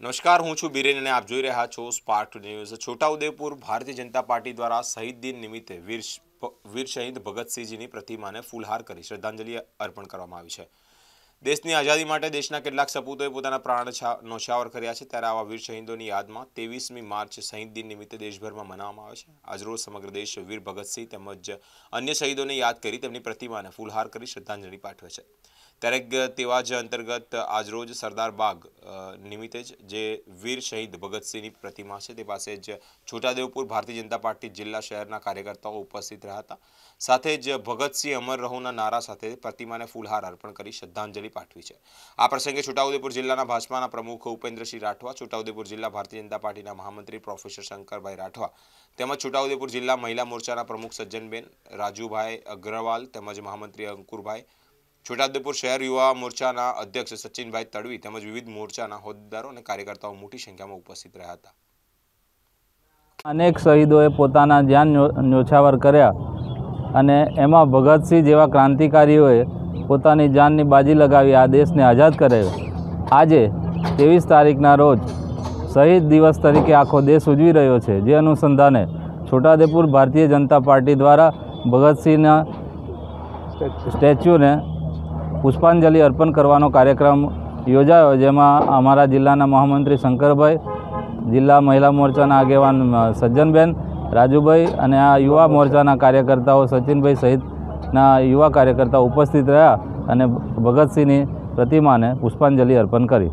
નમસ્કાર, હું છું બિરેન અને આપ જોઈ રહ્યા છો spark news Chhota Udepur Bharatiya Janata party દ્વારા શહીદ દિન નિમિત્તે વીર વીર શહીદ ભગતસિંહજીની પ્રતિમાને ફૂલહાર કરી શ્રદ્ધાંજલિ અર્પણ કરવામાં આવી છે. દેશની આઝાદી માટે દેશના કેટલાક સપૂતોએ પોતાના પ્રાણ નોછાવર કર્યા છે. ત્યારે આવા વીર શહીદોની યાદમાં ત્રેવીસમી માર્ચ શહીદ દિન નિમિત્તે દેશભરમાં મનાવવામાં આવે છે. આજરોજ સમગ્ર દેશ વીર ભગતસિંહ તેમજ અન્ય શહીદોને યાદ કરી તેમની પ્રતિમાને ફૂલહાર કરી શ્રદ્ધાંજલિ પાઠવે છે. ત્યારે તેવા જ અંતર્ગત આજરોજ સરદાર બાગ નિમિત્તે જ જે વીર શહીદ ભગતસિંહની પ્રતિમા છે તે પાસે જ છોટાદેવપુર ભારતીય જનતા પાર્ટી જિલ્લા શહેરના કાર્યકર્તાઓ ઉપસ્થિત રહ્યા હતા. સાથે જ ભગતસિંહ અમર રહોના નારા સાથે પ્રતિમાને ફૂલહાર અર્પણ કરી શ્રદ્ધાંજલિ પાઠવી છે. આ પ્રસંગે છોટાઉદેપુર જિલ્લાના ભાજપાના પ્રમુખ ઉપેન્દ્રસિંહ રાઠવા, છોટાઉદેપુર જિલ્લા ભારતીય જનતા પાર્ટીના મહામંત્રી પ્રોફેસર શંકરભાઈ રાઠવા, તેમજ છોટાઉદેપુર જિલ્લા મહિલા મોરચાના પ્રમુખ સજ્જનબેન રાજુભાઈ અગ્રવાલ, તેમજ મહામંત્રી અંકુરભાઈ છોટાઉદેપુર શહેર યુવા મોરચાના અધ્યક્ષ સચિનભાઈ તડવી તેમજ વિવિધ મોરચાના હોદ્દેદારો અને કાર્યકર્તાઓ મોટી સંખ્યામાં ઉપસ્થિત રહ્યા હતા. અનેક શહીદોએ પોતાના ન્યો- ન્યોછાવર કર્યા અને એમાં ભગતસિંહ જેવા ક્રાંતિકારીઓએ પોતાની જાનની બાજી લગાવી આ દેશને આઝાદ કરાવ્યો આજે ત્રેવીસ તારીખના રોજ શહીદ દિવસ તરીકે આખો દેશ ઉજવી રહ્યો છે. જે અનુસંધાને છોટાદેપુર ભારતીય જનતા પાર્ટી દ્વારા ભગતસિંહના સ્ટેચ્યુને પુષ્પાંજલિ અર્પણ કરવાનો કાર્યક્રમ યોજાયો, જેમાં અમારા જિલ્લાના મહામંત્રી શંકરભાઈ, જિલ્લા મહિલા મોરચાના આગેવાન સજ્જનબેન, રાજુભાઈ અને આ યુવા મોરચાના કાર્યકર્તાઓ, સચિનભાઈ સહિતના યુવા કાર્યકર્તાઓ ઉપસ્થિત રહ્યા અને ભગતસિંહની પ્રતિમાને પુષ્પાંજલિ અર્પણ કરી.